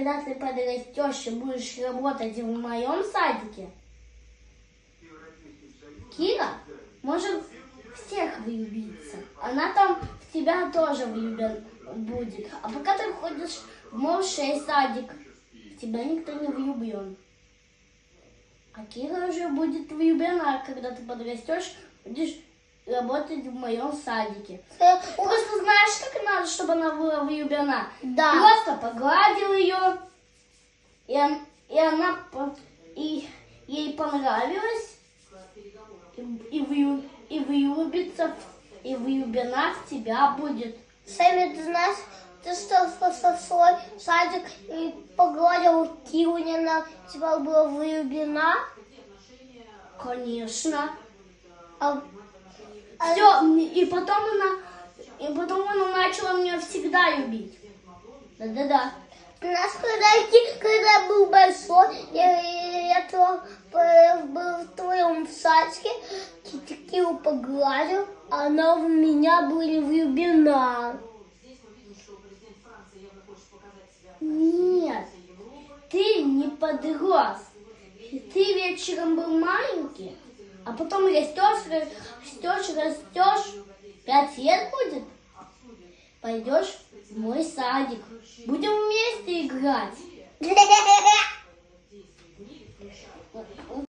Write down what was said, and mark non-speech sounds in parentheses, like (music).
когда ты подрастешь и будешь работать в моем садике, Кира может всех влюбиться. Она там в тебя тоже влюблен будет. А пока ты ходишь в мой садик, в тебя никто не влюблен. А Кира уже будет влюблена, когда ты подрастешь, будешь работать в моем садике. Э, Просто знаешь, как надо, чтобы она была влюблена? Да. Просто погладил ее, и, он- и она и ей понравилось, и, и, влю- и влюбится, в- и влюблена в тебя будет. Сами ты знаешь, ты что в свой садик и погладил Киру, не на тебя была влюблена? Конечно. А, а- Все, и потом она, и потом она начала меня всегда любить. Да-да-да. У нас когда, когда я был большой, я, я, то- по- был в твоем садике, Ки- Киру погладил, а она в меня была влюблена. Нет, ты не подрос. Ты вечером был маленький, а потом растешь, растешь, растешь. Пять лет будет. Пойдешь в мой садик. Будем вместе играть. (laughs)